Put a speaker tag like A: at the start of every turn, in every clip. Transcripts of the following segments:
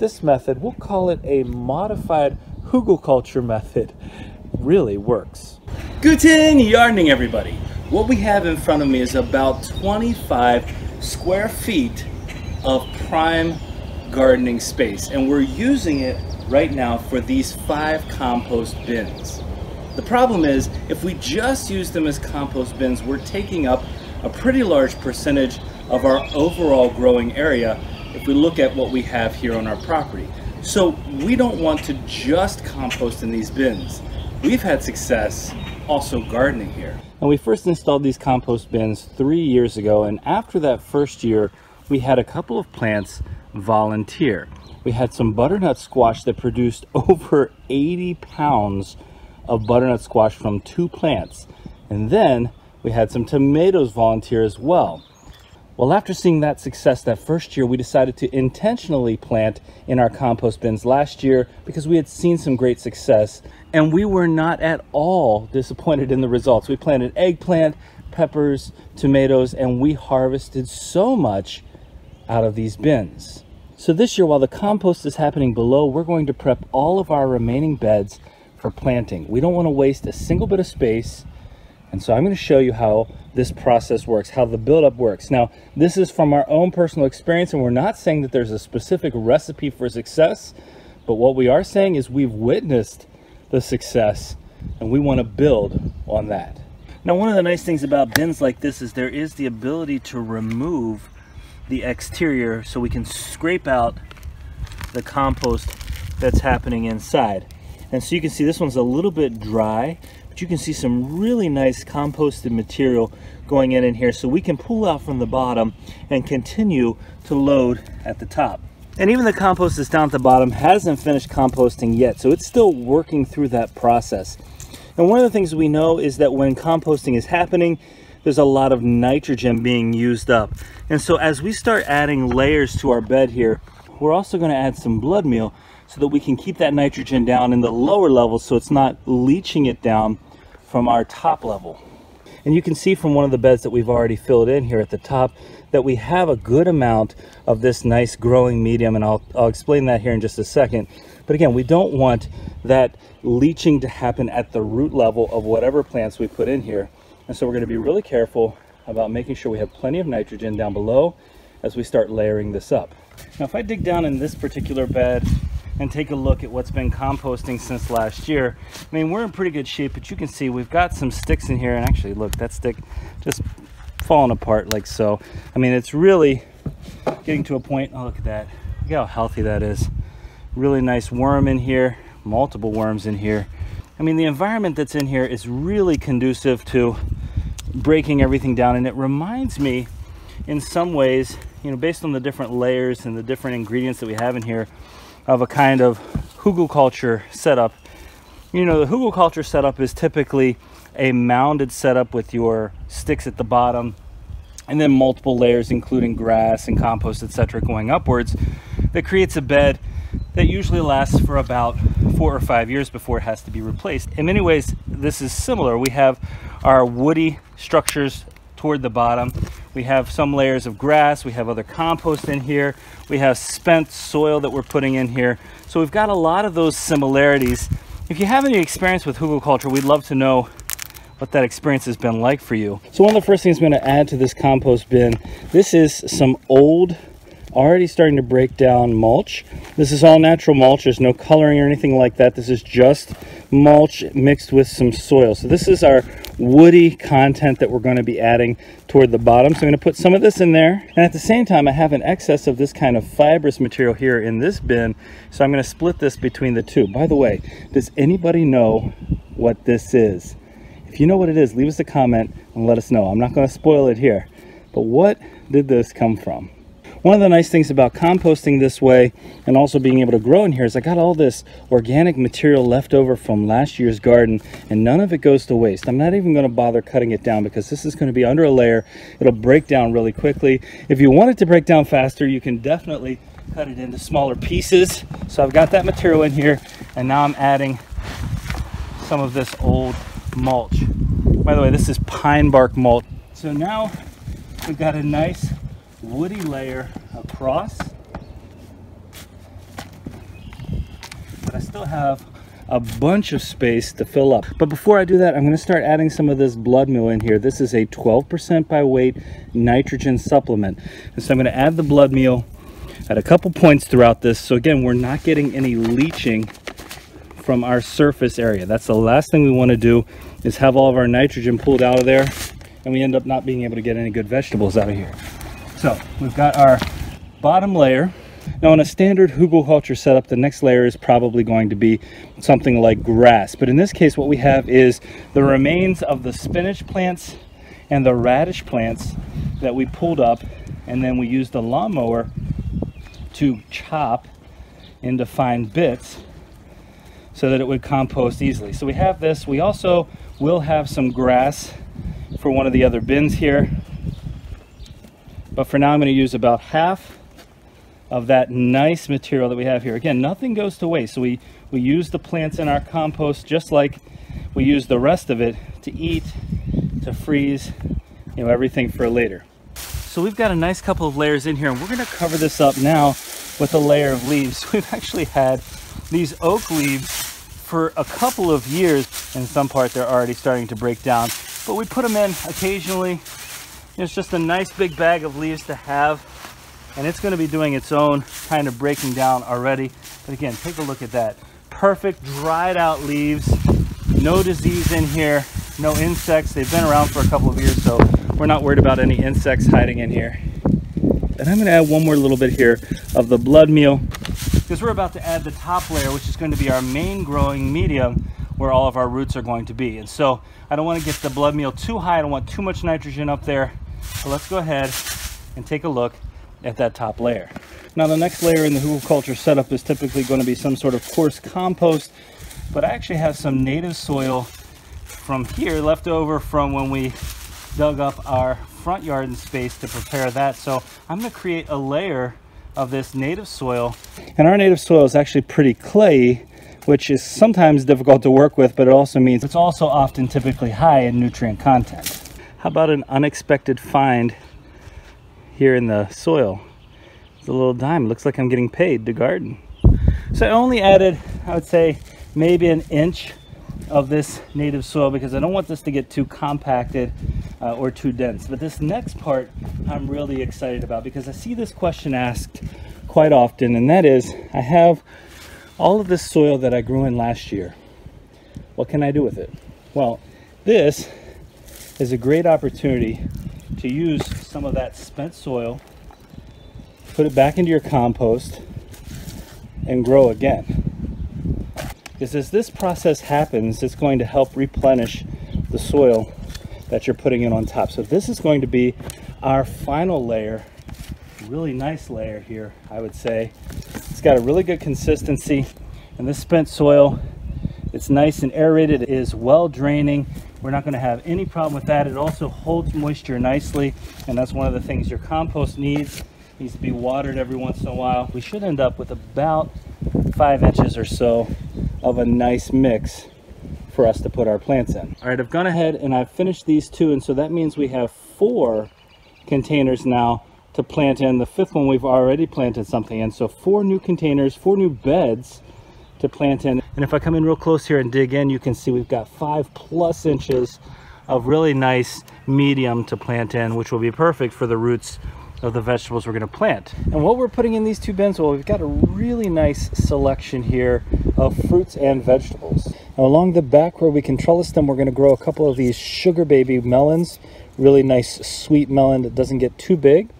A: this method, we'll call it a modified hugelkultur method, really works.
B: Guten Yardening, everybody. What we have in front of me is about 25 square feet of prime gardening space, and we're using it right now for these five compost bins. The problem is, if we just use them as compost bins, we're taking up a pretty large percentage of our overall growing area if we look at what we have here on our property. So we don't want to just compost in these bins. We've had success also gardening here.
A: And we first installed these compost bins three years ago, and after that first year, we had a couple of plants volunteer. We had some butternut squash that produced over 80 pounds of butternut squash from two plants. And then we had some tomatoes volunteer as well. Well, after seeing that success that first year, we decided to intentionally plant in our compost bins last year because we had seen some great success and we were not at all disappointed in the results. We planted eggplant, peppers, tomatoes, and we harvested so much out of these bins. So this year, while the compost is happening below, we're going to prep all of our remaining beds for planting. We don't want to waste a single bit of space. And so I'm going to show you how this process works, how the buildup works. Now, this is from our own personal experience, and we're not saying that there's a specific recipe for success, but what we are saying is we've witnessed the success and we want to build on that. Now, one of the nice things about bins like this is there is the ability to remove the exterior so we can scrape out the compost that's happening inside. And so you can see this one's a little bit dry, you can see some really nice composted material going in in here so we can pull out from the bottom and continue to load at the top. And even the compost that's down at the bottom hasn't finished composting yet, so it's still working through that process. And one of the things we know is that when composting is happening, there's a lot of nitrogen being used up. And so as we start adding layers to our bed here, we're also gonna add some blood meal so that we can keep that nitrogen down in the lower levels so it's not leaching it down from our top level. And you can see from one of the beds that we've already filled in here at the top that we have a good amount of this nice growing medium and I'll, I'll explain that here in just a second. But again, we don't want that leaching to happen at the root level of whatever plants we put in here. And so we're gonna be really careful about making sure we have plenty of nitrogen down below as we start layering this up. Now, if I dig down in this particular bed and take a look at what's been composting since last year. I mean, we're in pretty good shape, but you can see we've got some sticks in here. And actually, look, that stick just falling apart like so. I mean, it's really getting to a point. Oh, look at that. Look how healthy that is. Really nice worm in here, multiple worms in here. I mean, the environment that's in here is really conducive to breaking everything down. And it reminds me, in some ways, you know, based on the different layers and the different ingredients that we have in here, of a kind of hugelkultur setup. You know, the hugelkultur setup is typically a mounded setup with your sticks at the bottom and then multiple layers including grass and compost etc going upwards that creates a bed that usually lasts for about four or five years before it has to be replaced. In many ways this is similar. We have our woody structures toward the bottom. We have some layers of grass, we have other compost in here, we have spent soil that we're putting in here. So we've got a lot of those similarities. If you have any experience with hugelkultur, we'd love to know what that experience has been like for you. So one of the first things I'm going to add to this compost bin, this is some old already starting to break down mulch. This is all natural mulch. There's no coloring or anything like that. This is just mulch mixed with some soil. So this is our woody content that we're going to be adding toward the bottom. So I'm going to put some of this in there. And at the same time, I have an excess of this kind of fibrous material here in this bin. So I'm going to split this between the two. By the way, does anybody know what this is? If you know what it is, leave us a comment and let us know. I'm not going to spoil it here. But what did this come from? One of the nice things about composting this way and also being able to grow in here is I got all this organic material left over from last year's garden and none of it goes to waste. I'm not even going to bother cutting it down because this is going to be under a layer. It'll break down really quickly. If you want it to break down faster, you can definitely cut it into smaller pieces. So I've got that material in here and now I'm adding some of this old mulch. By the way, this is pine bark mulch. So now we've got a nice woody layer across. But I still have a bunch of space to fill up. But before I do that, I'm gonna start adding some of this blood meal in here. This is a 12% by weight nitrogen supplement. And so I'm gonna add the blood meal at a couple points throughout this. So again, we're not getting any leaching from our surface area. That's the last thing we wanna do is have all of our nitrogen pulled out of there and we end up not being able to get any good vegetables out of here. So we've got our bottom layer now in a standard hugelkultur setup, the next layer is probably going to be something like grass. But in this case, what we have is the remains of the spinach plants and the radish plants that we pulled up and then we used the lawnmower to chop into fine bits so that it would compost easily. So we have this. We also will have some grass for one of the other bins here. But for now, I'm going to use about half of that nice material that we have here. Again, nothing goes to waste. So we, we use the plants in our compost just like we use the rest of it to eat, to freeze, you know, everything for later. So we've got a nice couple of layers in here and we're gonna cover this up now with a layer of leaves. We've actually had these oak leaves for a couple of years. In some part, they're already starting to break down, but we put them in occasionally. It's just a nice big bag of leaves to have and it's going to be doing its own kind of breaking down already. But again, take a look at that. Perfect dried out leaves, no disease in here, no insects. They've been around for a couple of years, so we're not worried about any insects hiding in here. And I'm going to add one more little bit here of the blood meal because we're about to add the top layer, which is going to be our main growing medium where all of our roots are going to be. And so I don't want to get the blood meal too high. I don't want too much nitrogen up there. So let's go ahead and take a look at that top layer. Now the next layer in the hugelkultur setup is typically going to be some sort of coarse compost, but I actually have some native soil from here left over from when we dug up our front yard and space to prepare that. So I'm going to create a layer of this native soil. And our native soil is actually pretty clayey, which is sometimes difficult to work with, but it also means it's also often typically high in nutrient content. How about an unexpected find here in the soil. It's a little dime. Looks like I'm getting paid to garden. So I only added, I would say, maybe an inch of this native soil because I don't want this to get too compacted uh, or too dense. But this next part I'm really excited about because I see this question asked quite often, and that is I have all of this soil that I grew in last year. What can I do with it? Well, this is a great opportunity to use some of that spent soil, put it back into your compost, and grow again. Because as this process happens, it's going to help replenish the soil that you're putting in on top. So this is going to be our final layer, really nice layer here, I would say. It's got a really good consistency, and this spent soil, it's nice and aerated, it is well draining, we're not going to have any problem with that. It also holds moisture nicely, and that's one of the things your compost needs. It needs to be watered every once in a while. We should end up with about five inches or so of a nice mix for us to put our plants in. All right, I've gone ahead and I've finished these two, and so that means we have four containers now to plant in. The fifth one we've already planted something in, so four new containers, four new beds to plant in. And if I come in real close here and dig in, you can see we've got five plus inches of really nice medium to plant in, which will be perfect for the roots of the vegetables we're going to plant. And what we're putting in these two bins, well, we've got a really nice selection here of fruits and vegetables. Now along the back where we can trellis them, we're going to grow a couple of these sugar baby melons, really nice sweet melon that doesn't get too big.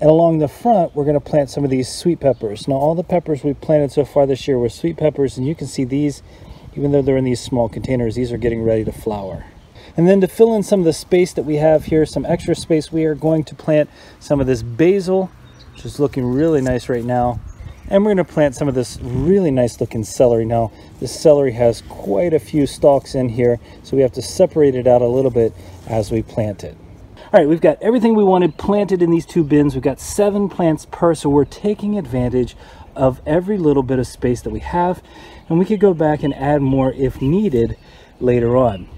A: And along the front, we're going to plant some of these sweet peppers. Now, all the peppers we've planted so far this year were sweet peppers, and you can see these, even though they're in these small containers, these are getting ready to flower. And then to fill in some of the space that we have here, some extra space, we are going to plant some of this basil, which is looking really nice right now. And we're to plant some of this really nice looking celery. Now, this celery has quite a few stalks in here, so we have to separate it out a little bit as we plant it. All right, we've got everything we wanted planted in these two bins. We've got seven plants per, so we're taking advantage of every little bit of space that we have, and we could go back and add more if needed later on.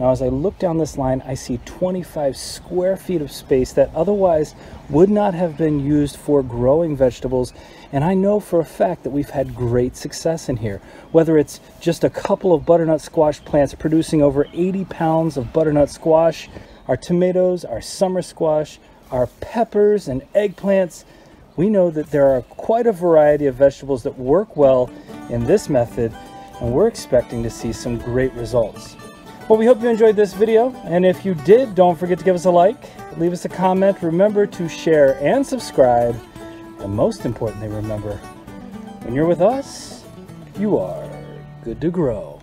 A: Now as I look down this line, I see 25 square feet of space that otherwise would not have been used for growing vegetables. And I know for a fact that we've had great success in here. Whether it's just a couple of butternut squash plants producing over 80 pounds of butternut squash, our tomatoes, our summer squash, our peppers and eggplants, we know that there are quite a variety of vegetables that work well in this method and we're expecting to see some great results. Well, we hope you enjoyed this video, and if you did, don't forget to give us a like, leave us a comment, remember to share and subscribe, and most importantly, remember, when you're with us, you are good to grow.